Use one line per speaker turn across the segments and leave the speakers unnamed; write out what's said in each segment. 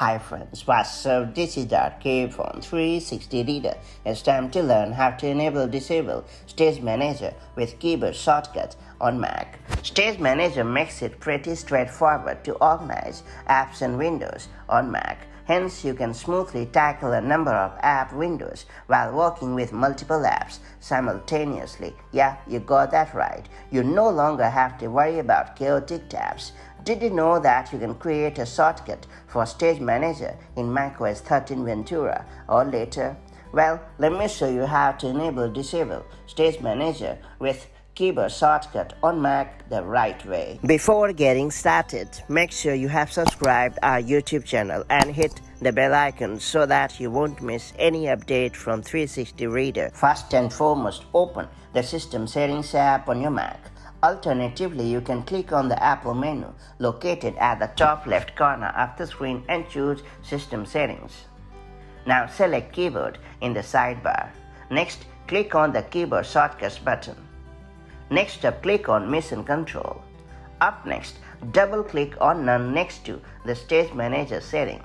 Hi friends, what's up? This is Arcade from 360 Reader. It's time to learn how to enable disable Stage Manager with keyboard shortcuts on Mac. Stage Manager makes it pretty straightforward to organize apps and windows on Mac. Hence, you can smoothly tackle a number of app windows while working with multiple apps simultaneously. Yeah, you got that right. You no longer have to worry about chaotic tabs. Did you know that you can create a shortcut for Stage Manager in macOS 13 Ventura or later? Well, let me show you how to enable disable Stage Manager with keyboard shortcut on Mac the right way. Before getting started, make sure you have subscribed our YouTube channel and hit the bell icon so that you won't miss any update from 360 Reader. First and foremost, open the System Settings app on your Mac. Alternatively, you can click on the Apple menu located at the top left corner of the screen and choose System Settings. Now select Keyboard in the sidebar. Next, click on the Keyboard Shortcuts button. Next up, click on Mission Control. Up next, double click on None next to the Stage Manager setting.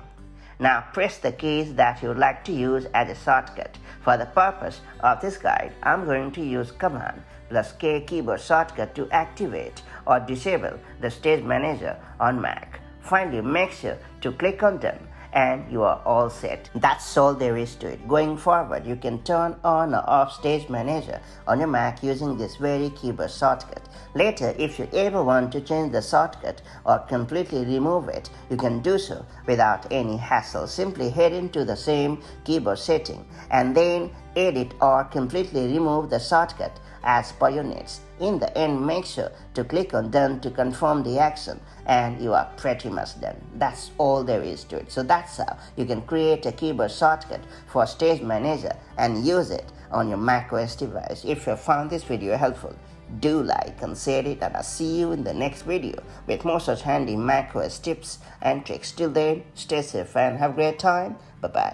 Now press the keys that you would like to use as a shortcut. For the purpose of this guide, I'm going to use Command plus K keyboard shortcut to activate or disable the Stage Manager on Mac. Finally, make sure to click on them and you are all set. That's all there is to it. Going forward, you can turn on or off Stage Manager on your Mac using this very keyboard shortcut. Later, if you ever want to change the shortcut or completely remove it, you can do so without any hassle. Simply head into the same keyboard setting and then edit or completely remove the shortcut as per your needs. In the end, make sure to click on done to confirm the action and you are pretty much done. That's all there is to it. So that's how you can create a keyboard shortcut for Stage Manager and use it on your macOS device. If you found this video helpful, do like and share it and I'll see you in the next video with more such handy macOS tips and tricks. Till then, stay safe and have a great time. Bye bye.